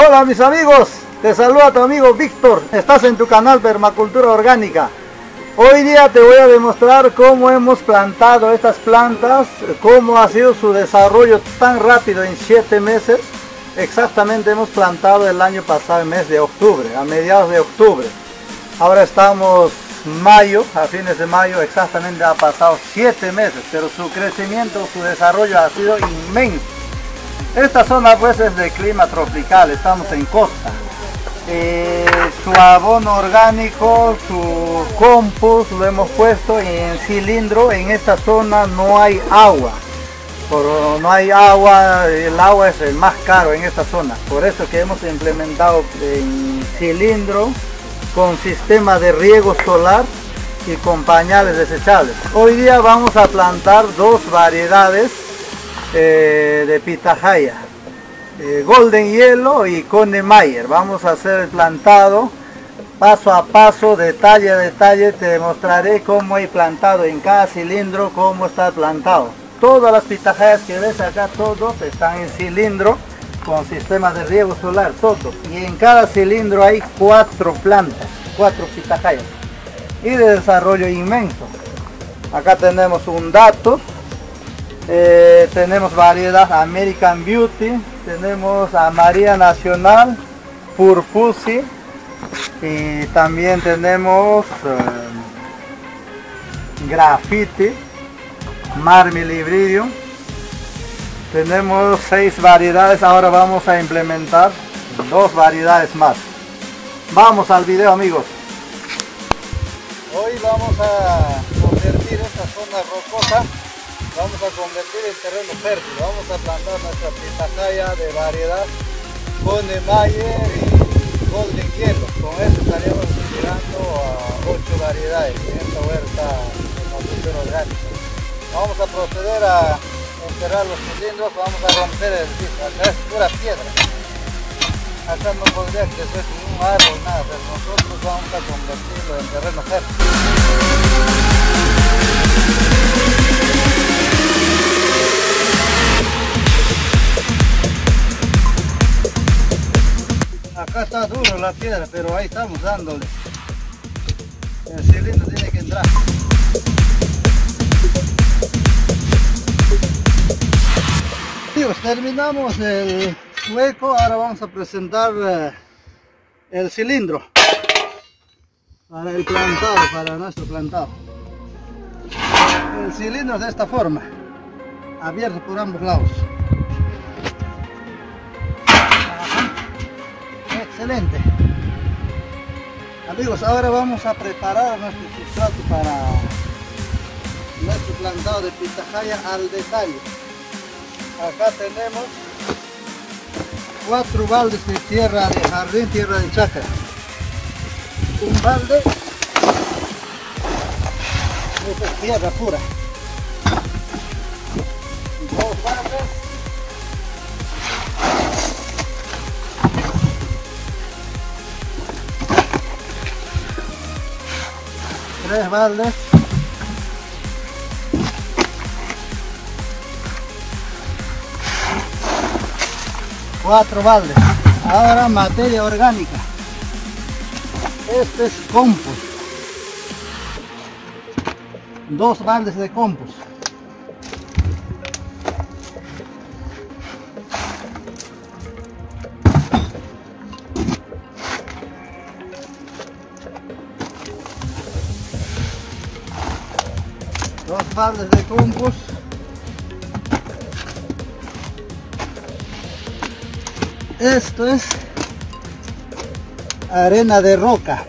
Hola mis amigos, te saluda tu amigo Víctor, estás en tu canal Permacultura Orgánica. Hoy día te voy a demostrar cómo hemos plantado estas plantas, cómo ha sido su desarrollo tan rápido en 7 meses. Exactamente hemos plantado el año pasado, el mes de octubre, a mediados de octubre. Ahora estamos mayo, a fines de mayo, exactamente ha pasado 7 meses, pero su crecimiento, su desarrollo ha sido inmenso. Esta zona pues es de clima tropical, estamos en costa. Eh, su abono orgánico, su compost lo hemos puesto en cilindro. En esta zona no hay agua. Por, no hay agua, el agua es el más caro en esta zona. Por eso que hemos implementado en cilindro con sistema de riego solar y con pañales desechables. Hoy día vamos a plantar dos variedades eh, de pitahaya, eh, Golden Hielo y Cone Mayer. Vamos a hacer el plantado paso a paso, detalle a detalle. Te demostraré cómo he plantado en cada cilindro, cómo está plantado. Todas las pitahayas que ves acá, todos están en cilindro con sistema de riego solar, todos. Y en cada cilindro hay cuatro plantas, cuatro pitahayas. Y de desarrollo inmenso. Acá tenemos un dato eh, tenemos variedad American Beauty, tenemos a María Nacional, Purpusi y también tenemos eh, Graffiti, Marmil. Tenemos seis variedades, ahora vamos a implementar dos variedades más. Vamos al video amigos. Hoy vamos a convertir esta zona rocosa vamos a convertir en terreno fértil, vamos a plantar nuestra pitahaya de variedad Cone Mayer y Golden Hielo. Con eso estaríamos llegando a 8 variedades en esta huerta de orgánica. Vamos a proceder a enterrar los cilindros, vamos a romper el piso, acá es pura piedra. Acá no podría crecer ningún árbol, nada, pero nosotros vamos a convertirlo en terreno fértil. Acá está duro la piedra, pero ahí estamos dándole. El cilindro tiene que entrar. Amigos, terminamos el hueco, ahora vamos a presentar eh, el cilindro para el plantado, para nuestro plantado. El cilindro es de esta forma, abierto por ambos lados. Excelente. Amigos ahora vamos a preparar nuestro sustrato para nuestro plantado de pitahaya al detalle. Acá tenemos cuatro baldes de tierra de jardín tierra de chacra un balde de tierra pura. Dos baldes tres baldes. Cuatro baldes. Ahora materia orgánica. Este es compost. Dos baldes de compost de compost esto es arena de roca.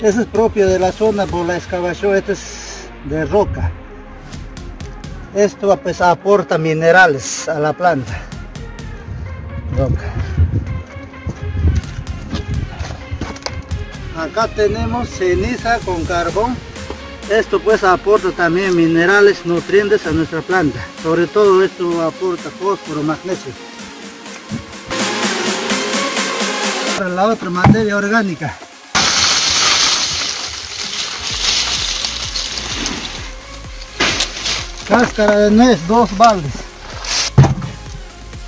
Eso es propio de la zona por la excavación. Esto es de roca. Esto pues aporta minerales a la planta. Roca. Acá tenemos ceniza con carbón esto pues aporta también minerales, nutrientes a nuestra planta. Sobre todo esto aporta fósforo, magnesio. Para la otra materia orgánica. Cáscara de nuez, dos baldes.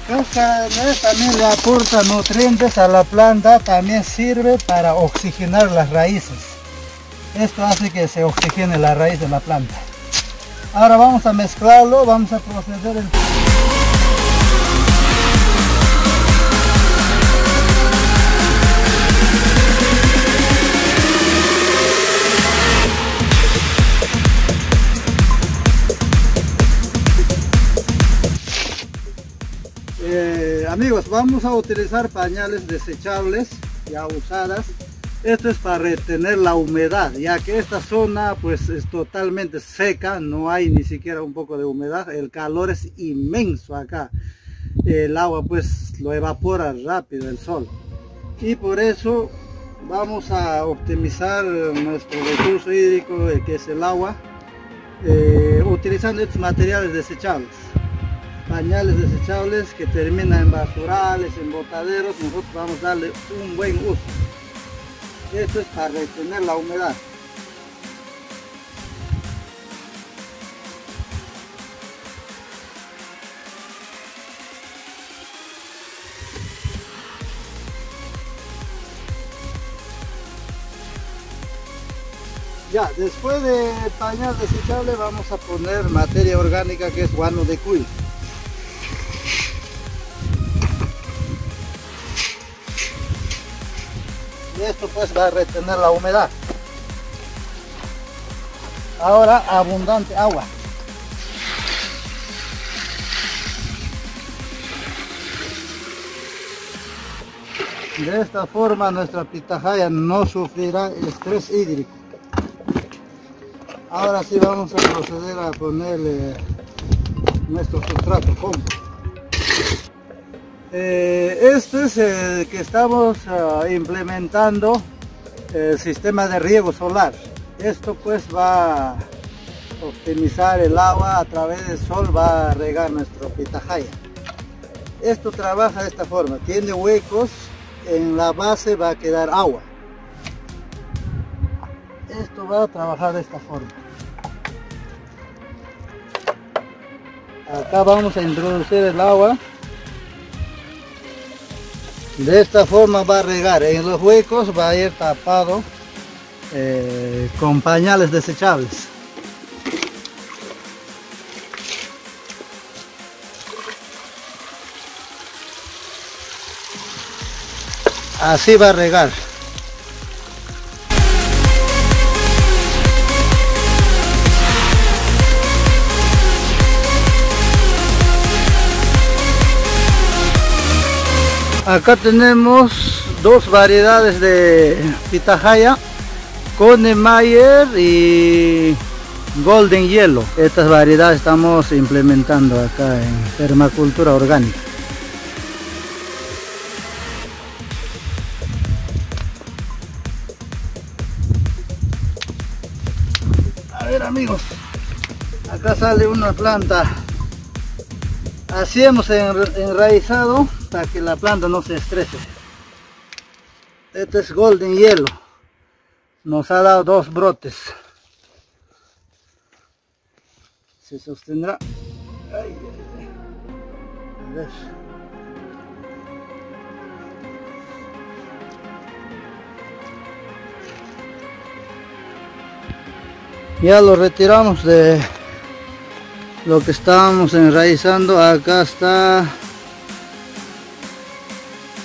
cáscara de nuez también le aporta nutrientes a la planta, también sirve para oxigenar las raíces. Esto hace que se oxigene la raíz de la planta. Ahora vamos a mezclarlo, vamos a proceder el... Eh, amigos, vamos a utilizar pañales desechables ya usadas. Esto es para retener la humedad, ya que esta zona pues es totalmente seca, no hay ni siquiera un poco de humedad, el calor es inmenso acá. El agua pues lo evapora rápido el sol. Y por eso vamos a optimizar nuestro recurso hídrico, que es el agua, eh, utilizando estos materiales desechables pañales desechables que terminan en basurales, en botaderos, nosotros vamos a darle un buen uso. Esto es para retener la humedad. Ya, después de pañal desechable vamos a poner materia orgánica que es guano de esto pues va a retener la humedad. Ahora abundante agua. De esta forma nuestra pitahaya no sufrirá estrés hídrico. Ahora sí vamos a proceder a ponerle nuestro sustrato compost. Eh, este es el que estamos ah, implementando el sistema de riego solar. Esto pues va a optimizar el agua a través del sol, va a regar nuestro pitahaya. Esto trabaja de esta forma, tiene huecos, en la base va a quedar agua. Esto va a trabajar de esta forma. Acá vamos a introducir el agua de esta forma va a regar en los huecos va a ir tapado eh, con pañales desechables. Así va a regar Acá tenemos dos variedades de pitahaya, Cone Mayer y Golden Yellow. Estas variedades estamos implementando acá en permacultura orgánica. A ver amigos, acá sale una planta. Así hemos enraizado para que la planta no se estrese. Este es Golden Hielo. Nos ha dado dos brotes. Se sostendrá. Ya lo retiramos de lo que estábamos enraizando. Acá está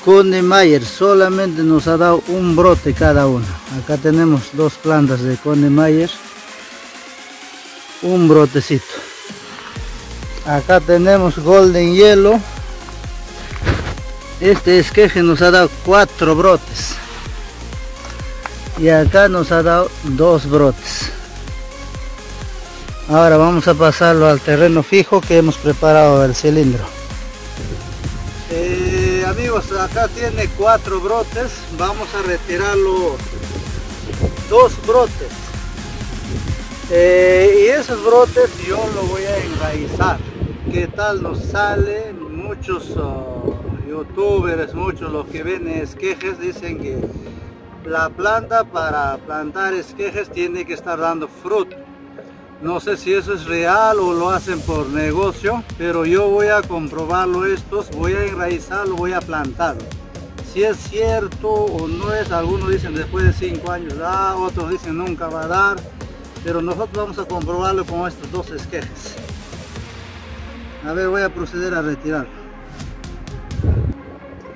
Mayer solamente nos ha dado un brote cada uno. Acá tenemos dos plantas de Conde Mayer. Un brotecito. Acá tenemos Golden Yellow. Este esqueje nos ha dado cuatro brotes. Y acá nos ha dado dos brotes. Ahora vamos a pasarlo al terreno fijo que hemos preparado el cilindro amigos, acá tiene cuatro brotes. Vamos a retirarlo dos brotes. Eh, y esos brotes yo lo voy a enraizar. ¿Qué tal nos sale? Muchos uh, youtubers, muchos los que ven esquejes dicen que la planta para plantar esquejes tiene que estar dando fruto. No sé si eso es real o lo hacen por negocio, pero yo voy a comprobarlo estos, voy a enraizarlo, voy a plantarlo. Si es cierto o no es, algunos dicen después de cinco años da, otros dicen nunca va a dar, pero nosotros vamos a comprobarlo con estos dos esquejes. A ver, voy a proceder a retirarlo.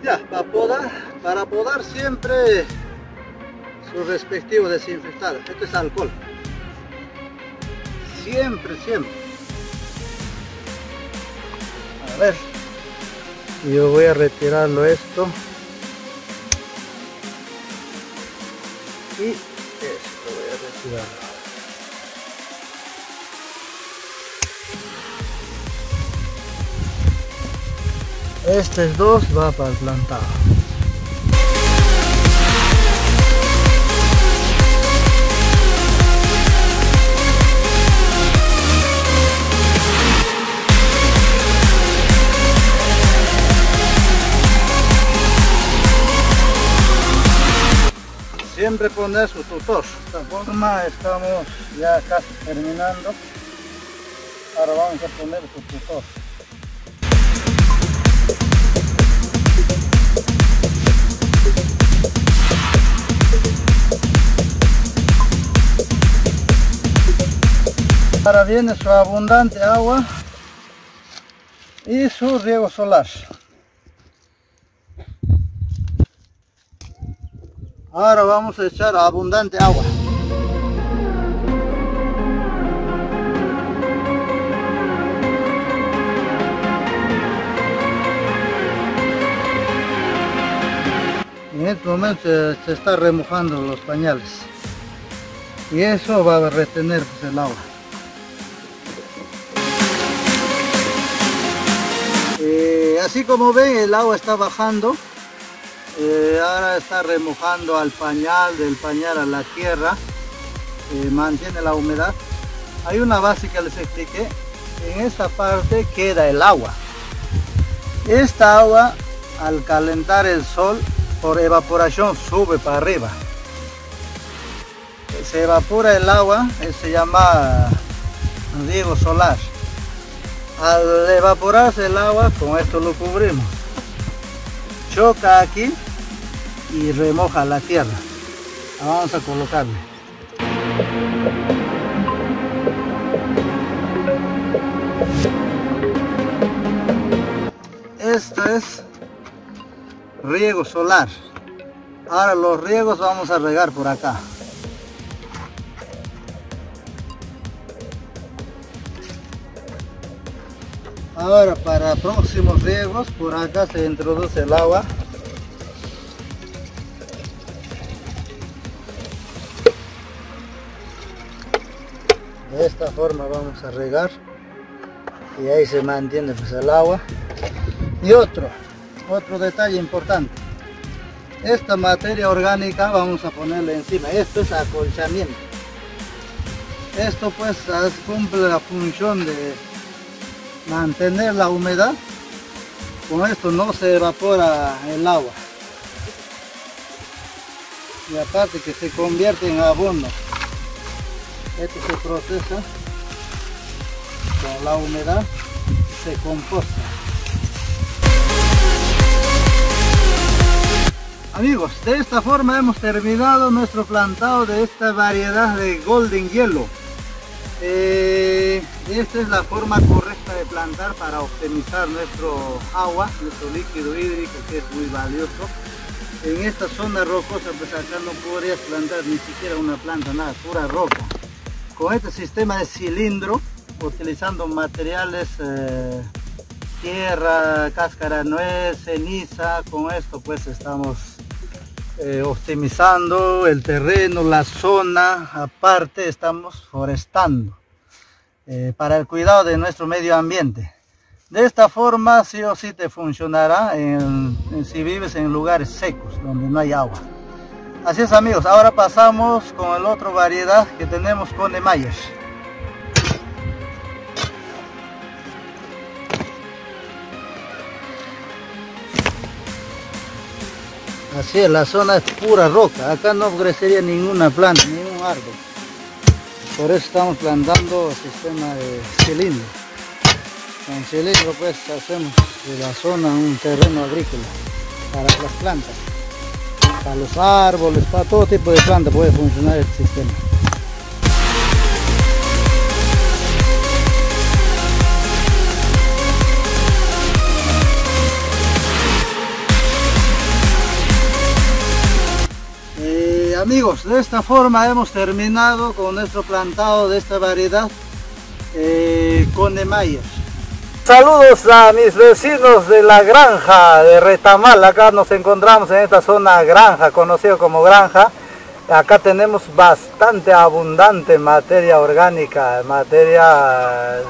Ya, para podar, para podar siempre su respectivo desinfectado. Esto es alcohol. Siempre, siempre. A ver. Yo voy a retirarlo esto. Y esto voy a retirarlo. Estos dos va para el plantado. Siempre poner su tutor. De esta forma estamos ya casi terminando. Ahora vamos a poner su tutor. Ahora viene su abundante agua y su riego solar. Ahora vamos a echar abundante agua. En este momento se, está remojando los pañales y eso va a retener pues, el agua. Eh, así como ven el agua está bajando eh, ahora está remojando al pañal, del pañal a la tierra, eh, mantiene la humedad. Hay una base que les expliqué, en esta parte queda el agua. Esta agua al calentar el sol por evaporación sube para arriba. Se evapora el agua, se llama riego solar. Al evaporarse el agua, con esto lo cubrimos choca aquí y remoja la tierra. Vamos a colocarle. Esto es riego solar. Ahora los riegos vamos a regar por acá. Ahora para próximos riegos, por acá se introduce el agua. De esta forma vamos a regar y ahí se mantiene pues el agua. Y otro, otro detalle importante. Esta materia orgánica vamos a ponerle encima. Esto es acolchamiento. Esto pues cumple la función de mantener la humedad con esto no se evapora el agua. Y aparte que se convierte en abono. Esto se procesa con la humedad se composta. Amigos de esta forma hemos terminado nuestro plantado de esta variedad de golden yellow. Eh, esta es la forma correcta plantar para optimizar nuestro agua, nuestro líquido hídrico que es muy valioso. En esta zona rocosa pues acá no podrías plantar ni siquiera una planta, nada, pura roca. Con este sistema de cilindro, utilizando materiales, eh, tierra, cáscara nuez, ceniza, con esto pues estamos eh, optimizando el terreno, la zona, aparte estamos forestando eh, para el cuidado de nuestro medio ambiente. De esta forma sí o sí te funcionará si vives en lugares secos, donde no hay agua. Así es amigos, ahora pasamos con el otro variedad que tenemos con Mayer. Así es, la zona es pura roca. Acá no crecería ninguna planta, ningún árbol. Por eso estamos plantando sistema de cilindro. Con cilindro pues hacemos de la zona un terreno agrícola para las plantas, para los árboles, para todo tipo de planta puede funcionar el sistema. Amigos, de esta forma hemos terminado con nuestro plantado de esta variedad eh, con. Saludos a mis vecinos de la granja de Retamal, acá nos encontramos en esta zona granja, conocido como granja. Acá tenemos bastante abundante materia orgánica, materia,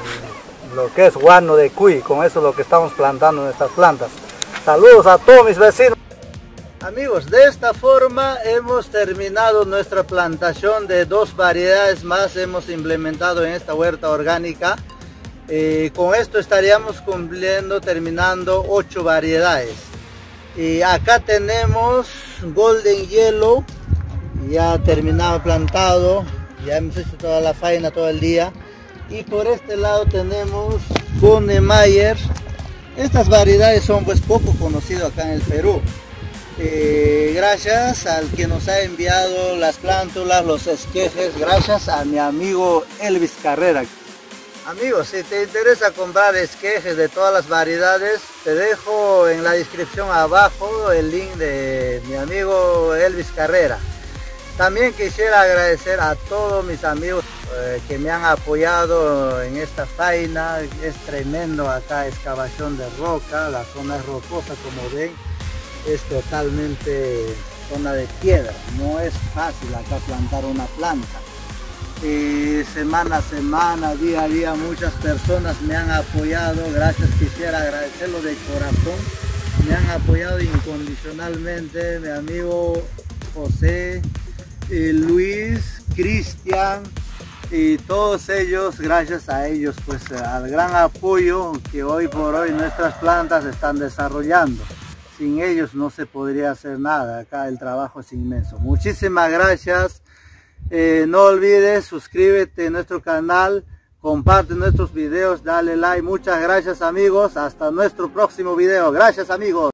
lo que es guano de cuy, con eso es lo que estamos plantando en estas plantas. Saludos a todos mis vecinos. Amigos, de esta forma hemos terminado nuestra plantación de dos variedades más hemos implementado en esta huerta orgánica. Eh, con esto estaríamos cumpliendo, terminando ocho variedades. Y acá tenemos Golden Yellow, ya terminado plantado, ya hemos hecho toda la faena todo el día. Y por este lado tenemos Mayer. Estas variedades son pues poco conocidas acá en el Perú. Eh, gracias al que nos ha enviado las plántulas, los esquejes, gracias a mi amigo Elvis Carrera. Amigos, si te interesa comprar esquejes de todas las variedades, te dejo en la descripción abajo el link de mi amigo Elvis Carrera. También quisiera agradecer a todos mis amigos eh, que me han apoyado en esta faena. Es tremendo acá excavación de roca, la zona es rocosa como ven es totalmente zona de piedra, no es fácil acá plantar una planta. Y semana a semana, día a día, muchas personas me han apoyado, gracias, quisiera agradecerlo de corazón, me han apoyado incondicionalmente, mi amigo José, Luis, Cristian, y todos ellos, gracias a ellos, pues al gran apoyo que hoy por hoy nuestras plantas están desarrollando sin ellos no se podría hacer nada. Acá el trabajo es inmenso. Muchísimas gracias. Eh, no olvides, suscríbete a nuestro canal, comparte nuestros videos, dale like. Muchas gracias amigos. Hasta nuestro próximo video. Gracias amigos.